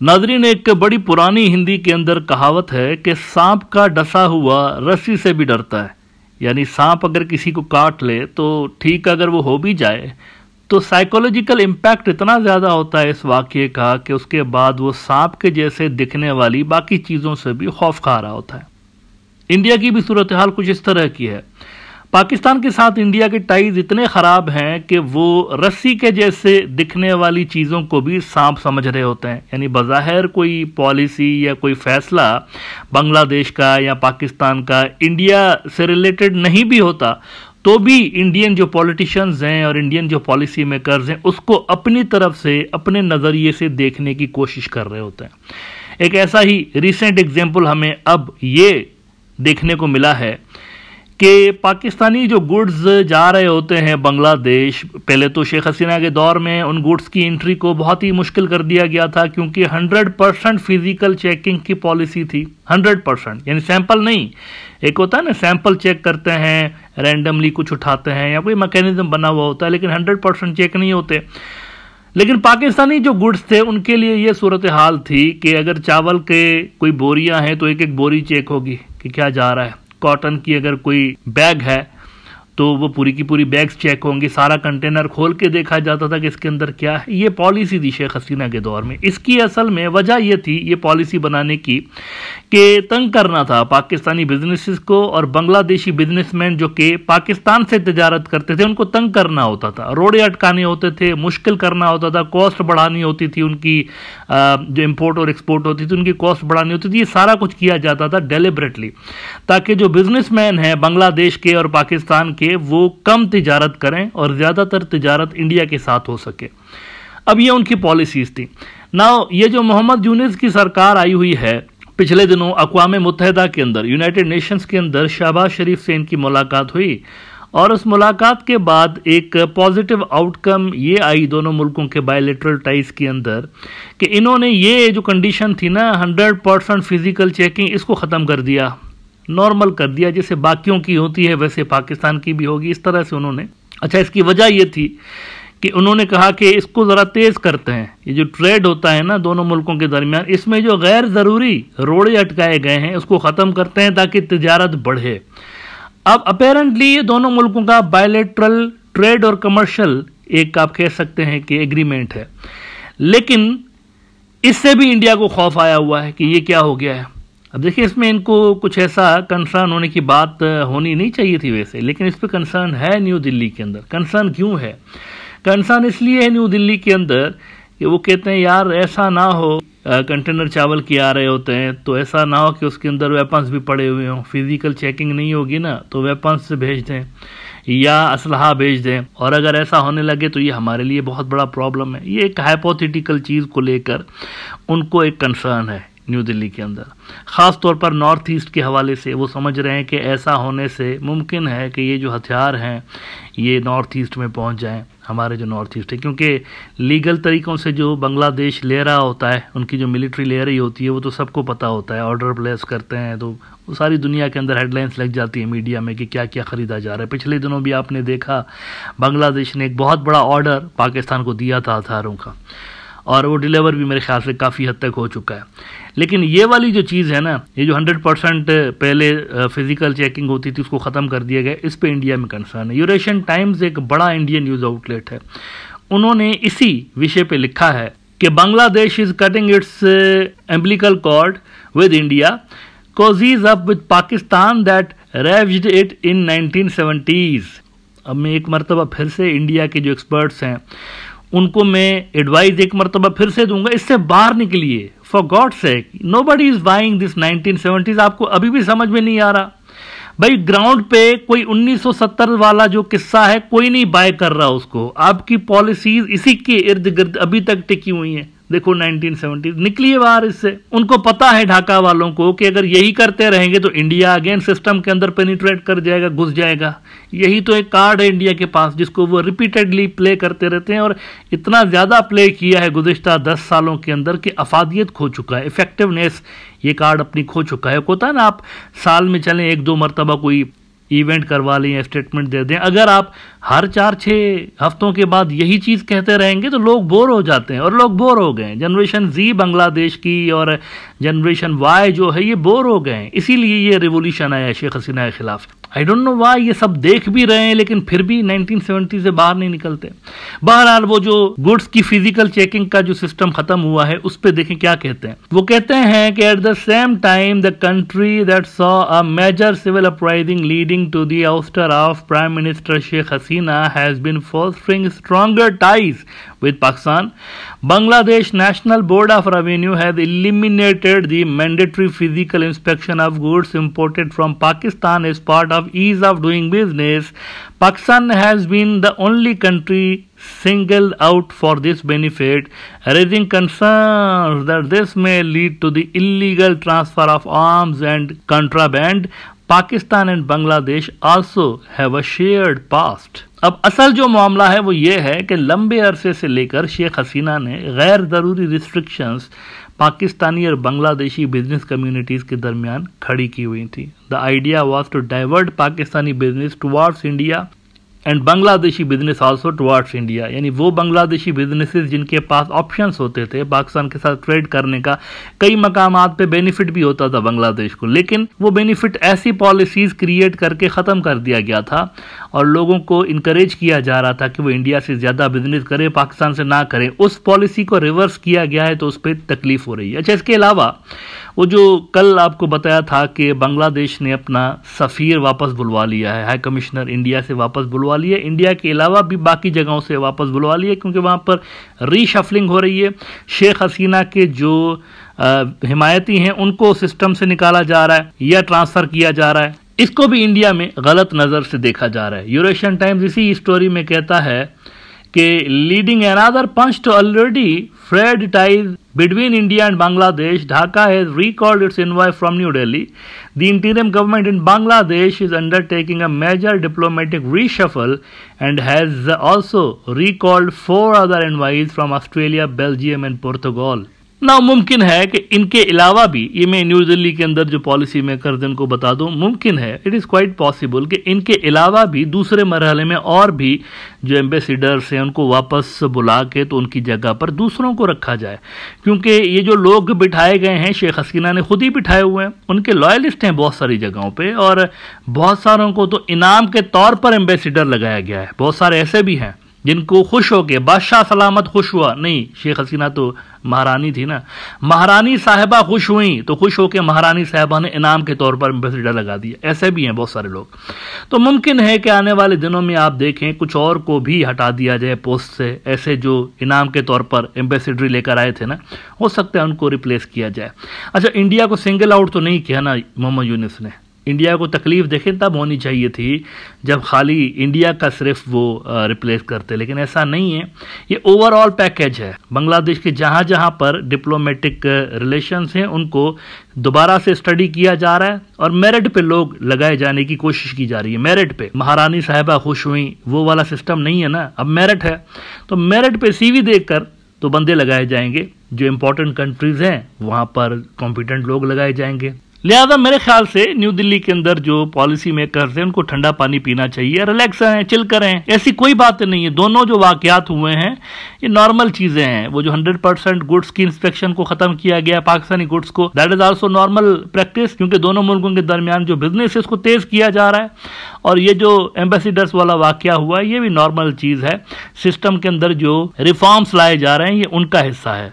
नाजरीन, एक बड़ी पुरानी हिंदी के अंदर कहावत है कि सांप का डसा हुआ रस्सी से भी डरता है। यानी सांप अगर किसी को काट ले तो ठीक अगर वो हो भी जाए। तो साइकोलॉजिकल इम्पैक्ट इतना ज़्यादा होता है इस वाक्य का कि उसके बाद वो सांप के जैसे दिखने वाली बाकी चीज़ों से भी खौफ खा रहा होता है। इंडिया की भी सूरत हाल कुछ इस तरह की है। पाकिस्तान के साथ इंडिया के टाइज इतने ख़राब हैं कि वो रस्सी के जैसे दिखने वाली चीज़ों को भी सांप समझ रहे होते हैं। यानी बज़ाहिर कोई पॉलिसी या कोई फ़ैसला बांग्लादेश का या पाकिस्तान का इंडिया से रिलेटेड नहीं भी होता तो भी इंडियन जो पॉलिटिशियंस हैं और इंडियन जो पॉलिसी मेकर्स हैं, उसको अपनी तरफ़ से, अपने नज़रिए से देखने की कोशिश कर रहे होते हैं। एक ऐसा ही रिसेंट एग्ज़ाम्पल हमें अब ये देखने को मिला है कि पाकिस्तानी जो गुड्स जा रहे होते हैं बांग्लादेश, पहले तो शेख हसीना के दौर में उन गुड्स की एंट्री को बहुत ही मुश्किल कर दिया गया था, क्योंकि 100 परसेंट फ़िज़िकल चेकिंग की पॉलिसी थी। 100 परसेंट यानी सैंपल नहीं। एक होता है ना सैंपल चेक करते हैं रैंडमली कुछ उठाते हैं, या कोई मैकेनिज्म बना हुआ होता है, लेकिन हंड्रेड परसेंट चेक नहीं होते। लेकिन पाकिस्तानी जो गुड्स थे, उनके लिए ये सूरत हाल थी कि अगर चावल के कोई बोरियाँ हैं तो एक एक बोरी चेक होगी कि क्या जा रहा है। कॉटन की अगर कोई बैग है तो वो पूरी की पूरी बैग्स चेक होंगे, सारा कंटेनर खोल के देखा जाता था कि इसके अंदर क्या है। ये पॉलिसी थी शेख हसीना के दौर में। इसकी असल में वजह ये थी, ये पॉलिसी बनाने की, कि तंग करना था पाकिस्तानी बिजनेसेस को और बांग्लादेशी बिजनेसमैन जो कि पाकिस्तान से तजारत करते थे, उनको तंग करना होता था। रोड़े अटकाने होते थे, मुश्किल करना होता था कॉस्ट बढ़ानी होती थी उनकी जो इम्पोर्ट और एक्सपोर्ट होती थी, उनकी कॉस्ट बढ़ानी होती थी। ये सारा कुछ किया जाता था डेलिबरेटली ताकि जो बिजनेसमैन हैं बांग्लादेश के और पाकिस्तान के वो कम तिजारत करें और ज़्यादातर तिजारत इंडिया के साथ हो सके। अब ये उनकी पॉलिसीज़ थी। ना ये जो मोहम्मद यूनिस की सरकार आई हुई है, पिछले दिनों अकवा मुतहदा के अंदर यूनाइटेड नेशंस के अंदर शहबाज शरीफ से इनकी मुलाकात हुई और उस मुलाकात के बाद एक पॉजिटिव आउटकम ये आई दोनों मुल्कों के बायोलिटरल टाइज के अंदर कि इन्होंने ये जो कंडीशन थी ना हंड्रेड परसेंट फ़िज़िकल चेकिंग इसको ख़त्म कर दिया। नॉर्मल कर दिया, जैसे बाकियों की होती है, वैसे पाकिस्तान की भी होगी, इस तरह से उन्होंने। अच्छा इसकी वजह ये थी कि उन्होंने कहा कि इसको ज़रा तेज़ करते हैं। ये जो ट्रेड होता है ना, दोनों मुल्कों के दरमियान, इसमें जो गैर ज़रूरी रोड़े अटकाए गए हैं, उसको ख़त्म करते हैं ताकि तजारत बढ़े। अब अपेरेंटली ये दोनों मुल्कों का बायोलेट्रल ट्रेड और कमर्शियल एक आप कह सकते हैं कि एग्रीमेंट है। लेकिन इससे भी इंडिया को खौफ आया हुआ है कि ये क्या हो गया है। अब देखिए, इसमें इनको कुछ ऐसा कंसर्न होने की बात होनी नहीं चाहिए थी वैसे, लेकिन इस पर कंसर्न है न्यू दिल्ली के अंदर। कंसर्न क्यों है? कंसर्न इसलिए है न्यू दिल्ली के अंदर कि वो कहते हैं, यार, ऐसा ना हो कंटेनर चावल की आ रहे होते हैं तो ऐसा ना हो कि उसके अंदर वेपन्स भी पड़े हुए हों। फ़िज़िकल चेकिंग नहीं होगी ना तो वेपन्स भेज दें या असलहा भेज दें। और अगर ऐसा होने लगे तो ये हमारे लिए बहुत बड़ा प्रॉब्लम है। ये एक हाइपोथेटिकल चीज़ को लेकर उनको एक कंसर्न है। न्यू दिल्ली के अंदर। ख़ास तौर पर नॉर्थ ईस्ट के हवाले से वो समझ रहे हैं कि ऐसा होने से मुमकिन है कि ये जो हथियार हैं, ये नॉर्थ ईस्ट में पहुँच जाएँ, हमारे जो नॉर्थ ईस्ट है। क्योंकि लीगल तरीक़ों से जो बांग्लादेश ले रहा होता है, उनकी जो मिलिट्री ले रही होती है, वो तो सबको पता होता है। ऑर्डर प्लेस करते हैं तो वो सारी दुनिया के अंदर हेडलाइंस लग जाती है मीडिया में कि क्या क्या ख़रीदा जा रहा है। पिछले दिनों भी आपने देखा, बांग्लादेश ने एक बहुत बड़ा ऑर्डर पाकिस्तान को दिया था हथियारों का। और वो डिलीवर भी मेरे ख्याल से काफ़ी हद तक हो चुका है। लेकिन ये वाली जो चीज़ है ना, ये जो 100 परसेंट पहले फ़िज़िकल चेकिंग होती थी, उसको ख़त्म कर दिया गया, इस पे इंडिया में कंसर्न है। यूरेशियन टाइम्स एक बड़ा इंडियन न्यूज़ आउटलेट है। उन्होंने इसी विषय पर लिखा है कि Bangladesh is cutting its umbilical cord with India cozies up with Pakistan that raved it in 1970s अब मैं एक मरतबा फिर से इंडिया के जो एक्सपर्ट्स हैं उनको मैं एडवाइस एक मरतबा फिर से दूँगा, इससे बाहर निकलिए। For God sake nobody is buying this nineteen seventies आपको अभी भी समझ में नहीं आ रहा। भाई ग्राउंड पे कोई 1970 वाला जो किस्सा है, कोई नहीं बाय कर रहा उसको। आपकी पॉलिसीज़ इसी के इर्द गिर्द अभी तक टिकी हुई हैं। देखो 1970 निकली है बाहर इससे। उनको पता है ढाका वालों को कि अगर यही करते रहेंगे तो इंडिया अगेन सिस्टम के अंदर पेनिट्रेट कर जाएगा, घुस जाएगा। यही तो एक कार्ड है इंडिया के पास, जिसको वो रिपीटेडली प्ले करते रहते हैं और इतना ज़्यादा प्ले किया है गुजशत दस सालों के अंदर कि अफादियत खो चुका है इफेक्टिवनेस ये कार्ड अपनी खो चुका है। होता है ना आप, साल में चलें, एक दो मरतबा कोई इवेंट करवा लें स्टेटमेंट दे दें। अगर आप हर चार छः हफ्तों के बाद यही चीज़ कहते रहेंगे तो लोग बोर हो जाते हैं, और लोग बोर हो गए जनरेशन जी बांग्लादेश की और जनरेशन वाई जो है, ये बोर हो गए हैं। इसीलिए ये रिवोल्यूशन आया शेख हसीना के खिलाफ। आई डोंट नो वाई ये सब देख भी रहे हैं, लेकिन फिर भी 1970 से बाहर नहीं निकलते बहरहाल वो जो गुड्स की फ़िज़िकल चेकिंग का जो सिस्टम खत्म हुआ है, उस पर देखें क्या कहते हैं वो कहते हैं कि at the same time the country that saw a major civil uprising leading to the ouster of prime minister Sheikh Hasina has been fostering stronger ties with Pakistan. Bangladesh National Board of Revenue has eliminated the mandatory physical inspection of goods imported from Pakistan as part of ease of doing business. Pakistan has been the only country singled out for this benefit, raising concerns that this may lead to the illegal transfer of arms and contraband. Pakistan and Bangladesh also have a shared past अब असल जो मामला है वो ये है कि लंबे अरसे से लेकर शेख हसीना ने गैर ज़रूरी रिस्ट्रिक्शंस पाकिस्तानी और बांग्लादेशी बिज़नेस कम्युनिटीज़ के दरमियान खड़ी की हुई थी। The idea was to divert Pakistani business towards India and Bangladeshi business also towards India यानी वो बांग्लादेशी बिजनेसेस जिनके पास ऑप्शंस होते थे, पाकिस्तान के साथ ट्रेड करने का, कई मकाम पे बेनिफिट भी होता था बांग्लादेश को। लेकिन वो बेनिफिट ऐसी पॉलिसीज़ क्रिएट करके ख़त्म कर दिया गया था और लोगों को इनक्रेज किया जा रहा था कि वो इंडिया से ज़्यादा बिज़नेस करें, पाकिस्तान से ना करें। उस पॉलिसी को रिवर्स किया गया है तो उस पर तकलीफ़ हो रही है। अच्छा इसके अलावा वो जो कल आपको बताया था कि बांग्लादेश ने अपना सफ़ीर वापस बुलवा लिया है हाई कमिश्नर इंडिया से वापस बुलवा लिया इंडिया के अलावा भी बाकी जगहों से वापस बुलवा लिया क्योंकि वहाँ पर रीशफलिंग हो रही है। शेख हसीना के जो हिमायती हैं, उनको सिस्टम से निकाला जा रहा है या ट्रांसफ़र किया जा रहा है। इसको भी इंडिया में गलत नज़र से देखा जा रहा है। यूरेशियन टाइम्स इसी स्टोरी में कहता है कि leading another punch to already frayed ties Between India and Bangladesh, Dhaka has recalled its envoy from New Delhi. The interim government in Bangladesh is undertaking a major diplomatic reshuffle and has also recalled four other envoys from Australia, Belgium, and Portugal. ना मुमकिन है कि इनके अलावा भी, ये मैं new Delhi के अंदर जो पॉलिसी मेकर को बता दूँ, मुमकिन है इट इज़ क्वाइट पॉसिबल कि इनके अलावा भी दूसरे मरहले में और भी जो एम्बेसडर्स हैं, उनको वापस बुला के तो उनकी जगह पर दूसरों को रखा जाए। क्योंकि ये जो लोग बिठाए गए हैं, शेख हसीना ने खुद ही बिठाए हुए हैं, उनके लॉयलिस्ट हैं बहुत सारी जगहों पर और बहुत सारों को तो इनाम के तौर पर एम्बेसडर लगाया गया है। बहुत सारे ऐसे भी हैं। जिनको खुश हो के बादशाह सलामत खुश हुआ। नहीं, शेख हसीना तो महारानी थी ना। महारानी साहिबा खुश हुई तो खुश होकर महारानी साहिबा ने इनाम के तौर पर एम्बेसडर लगा दिया। ऐसे भी हैं बहुत सारे लोग। तो मुमकिन है कि आने वाले दिनों में आप देखें, कुछ और को भी हटा दिया जाए पोस्ट से, ऐसे जो इनाम के तौर पर एम्बेसडरी लेकर आए थे ना, हो सकता है उनको रिप्लेस किया जाए। अच्छा इंडिया को सिंगल आउट तो नहीं किया ना मोहम्मद यूनिस ने। इंडिया को तकलीफ़ देखें, तब होनी चाहिए थी जब खाली इंडिया का सिर्फ़ वो रिप्लेस करते। लेकिन ऐसा नहीं है। ये ओवरऑल पैकेज है। बांग्लादेश के जहाँ जहाँ पर डिप्लोमेटिक रिलेशंस हैं, उनको दोबारा से स्टडी किया जा रहा है और मेरिट पे लोग लगाए जाने की कोशिश की जा रही है। मेरिट पे। महारानी साहिबा खुश हुई। वो वाला सिस्टम नहीं है ना। अब मेरिट है। तो मेरिट पे सीवी देखकर तो बंदे लगाए जाएँगे। जो इंपॉर्टेंट कंट्रीज़ हैं, वहाँ पर कॉम्पिटेंट लोग लगाए जाएँगे। लिहाजा मेरे ख्याल से न्यू दिल्ली के अंदर जो पॉलिसी मेकर्स हैं, उनको ठंडा पानी पीना चाहिए, रिलैक्स रहें, चिल करें। ऐसी कोई बात नहीं है। दोनों जो वाकयात हुए हैं, ये नॉर्मल चीज़ें हैं। वो जो 100 परसेंट गुड्स की इंस्पेक्शन को खत्म किया गया, पाकिस्तानी गुड्स को that is also normal practice क्योंकि दोनों मुल्कों के दरमियान जो बिज़नेस है, उसको तेज किया जा रहा है। और ये जो एम्बेसिडर्स वाला वाक्य हुआ है, ये भी नॉर्मल चीज़ है। सिस्टम के अंदर जो रिफॉर्म्स लाए जा रहे हैं, ये उनका हिस्सा है।